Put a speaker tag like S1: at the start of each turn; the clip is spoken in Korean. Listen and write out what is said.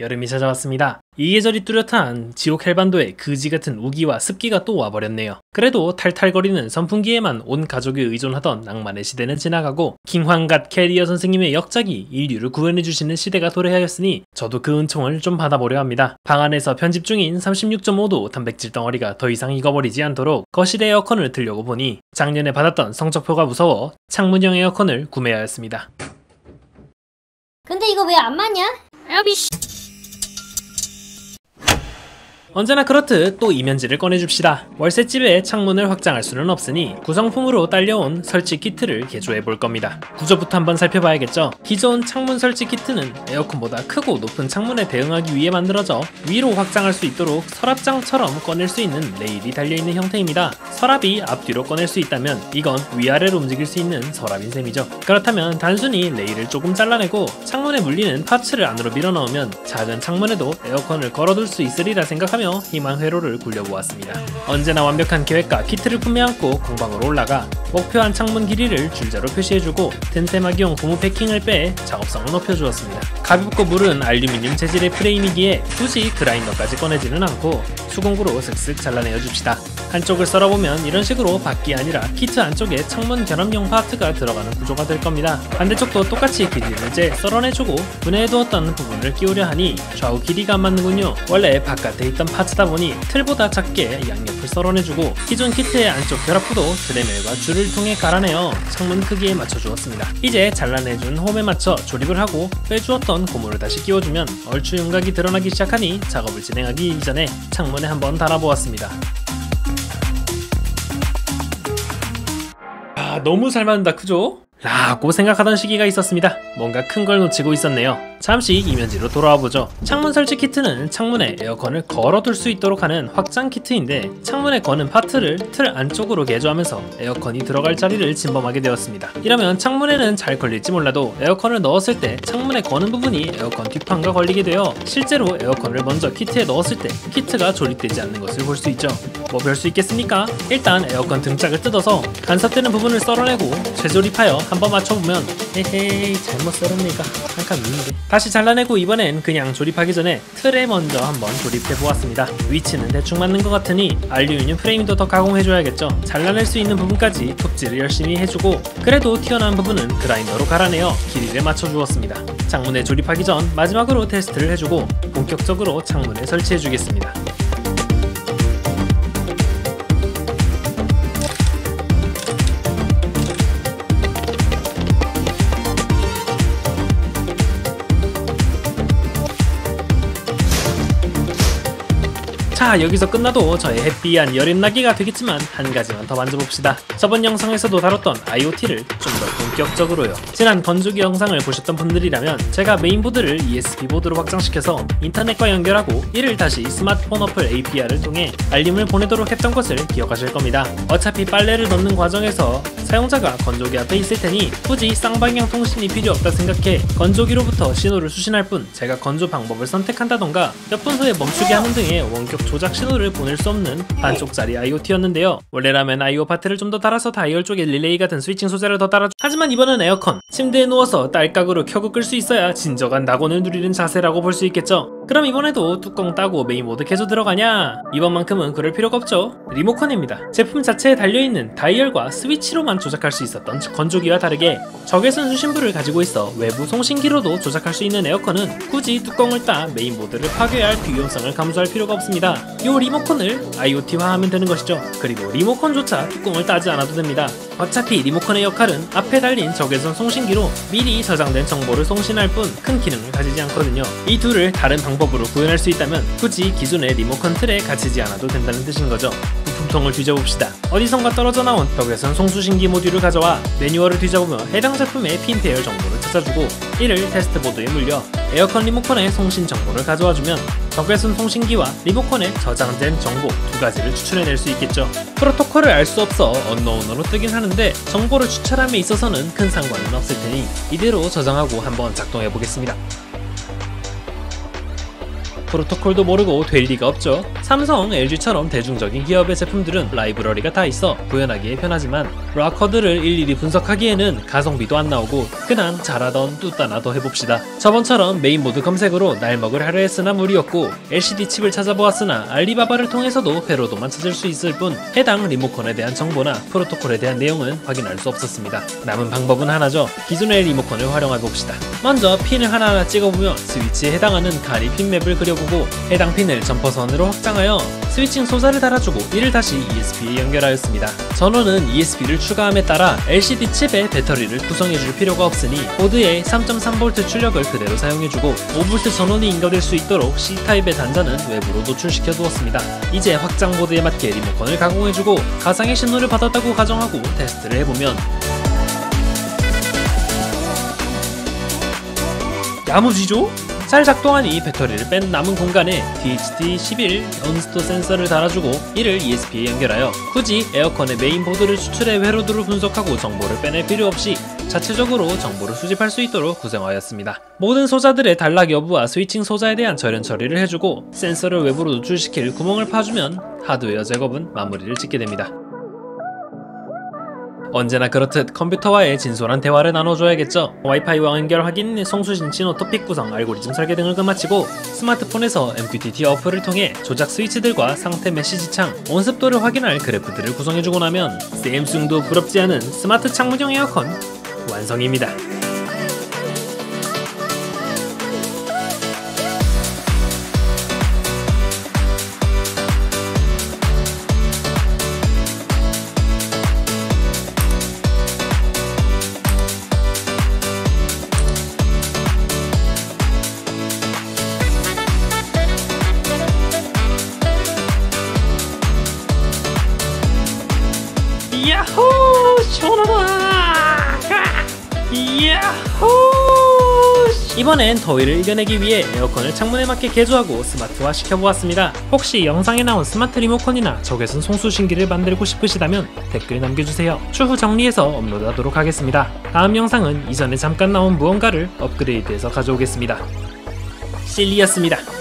S1: 여름이 찾아왔습니다. 이 계절이 뚜렷한 지옥 헬반도에 그지 같은 우기와 습기가 또 와버렸네요. 그래도 탈탈거리는 선풍기에만 온 가족이 의존하던 낭만의 시대는 지나가고 킹황갓 캐리어 선생님의 역작이 인류를 구원해주시는 시대가 도래하였으니 저도 그 은총을 좀 받아보려 합니다. 방 안에서 편집 중인 36.5도 단백질 덩어리가 더 이상 익어버리지 않도록 거실에 에어컨을 틀려고 보니 작년에 받았던 성적표가 무서워 창문형 에어컨을 구매하였습니다.
S2: 근데 이거 왜 안 맞냐?
S3: 아이씨
S1: 언제나 그렇듯 또 이면지를 꺼내줍시다. 월세집에 창문을 확장할 수는 없으니 구성품으로 딸려온 설치 키트를 개조해 볼 겁니다. 구조부터 한번 살펴봐야겠죠. 기존 창문 설치 키트는 에어컨보다 크고 높은 창문에 대응하기 위해 만들어져 위로 확장할 수 있도록 서랍장처럼 꺼낼 수 있는 레일이 달려있는 형태입니다. 서랍이 앞뒤로 꺼낼 수 있다면 이건 위아래로 움직일 수 있는 서랍인 셈이죠. 그렇다면 단순히 레일을 조금 잘라내고 창문에 물리는 parts를 안으로 밀어넣으면 작은 창문에도 에어컨을 걸어둘 수 있으리라 생각 하며 희망 회로를 굴려보았습니다. 언제나 완벽한 계획과 키트를 품에 안고 공방으로 올라가 목표한 창문 길이를 줄자로 표시해주고 틈새막이용 고무 패킹을 빼 작업성을 높여주었습니다. 가볍고 무른 알루미늄 재질의 프레임이기에 굳이 그라인더까지 꺼내지는 않고 수공구로 슥슥 잘라내어 줍시다. 한쪽을 썰어보면 이런 식으로 밖이 아니라 키트 안쪽에 창문 결합용 파트가 들어가는 구조가 될 겁니다. 반대쪽도 똑같이 길이를 재 썰어내주고 분해해두었던 부분을 끼우려 하니 좌우 길이가 안 맞는군요. 원래 바깥에 있던 parts다 보니 틀보다 작게 양옆을 썰어내주고 기존 키트의 안쪽 결합부도 드레멜과 줄을 통해 갈아내어 창문 크기에 맞춰주었습니다. 이제 잘라내준 홈에 맞춰 조립을 하고 빼주었던 고무를 다시 끼워주면 얼추 윤곽이 드러나기 시작하니 작업을 진행하기 이전에 창문에 한번 달아보았습니다. 아 너무 잘 맞는다 그죠? 라고 생각하던 시기가 있었습니다. 뭔가 큰 걸 놓치고 있었네요. 잠시 이면지로 돌아와 보죠. 창문 설치 키트는 창문에 에어컨을 걸어둘 수 있도록 하는 확장 키트인데 창문에 거는 파트를 틀 안쪽으로 개조하면서 에어컨이 들어갈 자리를 침범하게 되었습니다. 이러면 창문에는 잘 걸릴지 몰라도 에어컨을 넣었을 때 창문에 거는 부분이 에어컨 뒷판과 걸리게 되어 실제로 에어컨을 먼저 키트에 넣었을 때 키트가 조립되지 않는 것을 볼 수 있죠. 뭐 별 수 있겠습니까? 일단 에어컨 등짝을 뜯어서 간섭되는 부분을 썰어내고 재조립하여 한번 맞춰보면 헤헤이 잘못 썰었네가. 한칸 있는데. 다시 잘라내고 이번엔 그냥 조립하기 전에 틀에 먼저 한번 조립해 보았습니다. 위치는 대충 맞는 것 같으니 알루미늄 프레임도 더 가공해줘야겠죠. 잘라낼 수 있는 부분까지 톱질을 열심히 해주고 그래도 튀어나온 부분은 그라인더로 갈아내어 길이를 맞춰주었습니다. 창문에 조립하기 전 마지막으로 테스트를 해주고 본격적으로 창문에 설치해 주겠습니다 자 여기서 끝나도 저의 해피한 여름나기가 되겠지만 한 가지만 더 만져봅시다. 저번 영상에서도 다뤘던 IoT를 좀 더 본격적으로요 지난 건조기 영상을 보셨던 분들이라면 제가 메인보드를 ESP 보드로 확장시켜서 인터넷과 연결하고 이를 다시 스마트폰 어플 API를 통해 알림을 보내도록 했던 것을 기억하실 겁니다 어차피 빨래를 넣는 과정에서 사용자가 건조기 앞에 있을 테니 굳이 쌍방향 통신이 필요 없다 생각해 건조기로부터 신호를 수신할 뿐 제가 건조 방법을 선택한다던가 몇 분 후에 멈추게 하는 등의 원격 조작 신호를 보낼 수 없는 반쪽짜리 IoT였는데요. 원래라면 IO 파트를 좀 더 달아서 다이얼 쪽에 릴레이 같은 switching 소자를 더 달아주 하지만 이번엔 에어컨 침대에 누워서 딸깍으로 켜고 끌 수 있어야 진정한 낙원을 누리는 자세라고 볼 수 있겠죠. 그럼 이번에도 뚜껑 따고 메인 보드 개조 들어가냐? 이번만큼은 그럴 필요가 없죠. 리모컨입니다. 제품 자체에 달려있는 다이얼과 스위치로만 조작할 수 있었던 건조기와 다르게 적외선 수신부를 가지고 있어 외부 송신기로도 조작할 수 있는 에어컨은 굳이 뚜껑을 따 메인 보드를 파괴해야 할 위험성을 감수할 필요가 없습니다. 이 리모컨을 IoT화하면 되는 것이죠. 그리고 리모컨조차 뚜껑을 따지 않아도 됩니다. 어차피 리모컨의 역할은 앞에 달린 적외선 송신기로 미리 저장된 정보를 송신할 뿐 큰 기능을 가지지 않거든요. 이 둘을 다른 방법 으로 구현할 수 있다면 굳이 기존의 리모컨 틀에 갇히지 않아도 된다는 뜻인 거죠. 부품통을 뒤져봅시다. 어디선가 떨어져 나온 적외선 송수신기 모듈을 가져와 매뉴얼을 뒤져보며 해당 제품의 핀 배열 정보를 찾아주고 이를 테스트보드에 물려 에어컨 리모컨의 송신 정보를 가져와주면 적외선 송신기와 리모컨에 저장된 정보 두 가지를 추출해낼 수 있겠죠. 프로토콜을 알 수 없어 언노운으로 뜨긴 하는데 정보를 추출함에 있어서는 큰 상관은 없을 테니 이대로 저장하고 한번 작동해 보겠습니다. 프로토콜도 모르고 될 리가 없죠. 삼성, LG처럼 대중적인 기업의 제품들은 라이브러리가 다 있어 구현하기에 편하지만 raw code를 일일이 분석하기에는 가성비도 안 나오고 그냥 잘하던 뚜따나 더 해봅시다. 저번처럼 메인보드 검색으로 날먹을 하려 했으나 무리였고 LCD 칩을 찾아보았으나 알리바바를 통해서도 회로도만 찾을 수 있을 뿐 해당 리모컨에 대한 정보나 프로토콜에 대한 내용은 확인할 수 없었습니다. 남은 방법은 하나죠. 기존의 리모컨을 활용해 봅시다. 먼저 핀을 하나하나 찍어보며 스위치에 해당하는 가리 핀 맵을 그려 보고 해당 핀을 점퍼선으로 확장하여 스위칭 소자를 달아주고 이를 다시 ESP에 연결하였습니다. 전원은 ESP를 추가함에 따라 LCD 칩의 배터리를 구성해줄 필요가 없으니 보드에 3.3V 출력을 그대로 사용해주고 5V 전원이 인가될 수 있도록 C타입의 단자는 외부로 노출시켜 두었습니다. 이제 확장 보드에 맞게 리모컨을 가공해주고 가상의 신호를 받았다고 가정하고 테스트를 해보면 야무지죠? 잘 작동하니 배터리를 뺀 남은 공간에 DHT11 온습도 센서를 달아주고 이를 ESP에 연결하여 굳이 에어컨의 메인보드를 추출해 회로도를 분석하고 정보를 빼낼 필요 없이 자체적으로 정보를 수집할 수 있도록 구성하였습니다. 모든 소자들의 단락 여부와 switching 소자에 대한 절연 처리를 해주고 센서를 외부로 노출시킬 구멍을 파주면 하드웨어 작업은 마무리를 짓게 됩니다. 언제나 그렇듯 컴퓨터와의 진솔한 대화를 나눠줘야겠죠. 와이파이와 연결 확인, 송수신 신호 토픽 구성, 알고리즘 설계 등을 끝마치고 스마트폰에서 MQTT 어플을 통해 조작 스위치들과 상태 메시지창, 온습도를 확인할 그래프들을 구성해주고 나면 샘숭도 부럽지 않은 스마트 창문형 에어컨 완성입니다. 이번엔 더위를 이겨내기 위해 에어컨을 창문에 맞게 개조하고 스마트화 시켜보았습니다. 혹시 영상에 나온 스마트 리모컨이나 적외선 송수신기를 만들고 싶으시다면 댓글 남겨주세요. 추후 정리해서 업로드하도록 하겠습니다. 다음 영상은 이전에 잠깐 나온 무언가를 업그레이드해서 가져오겠습니다. 실리였습니다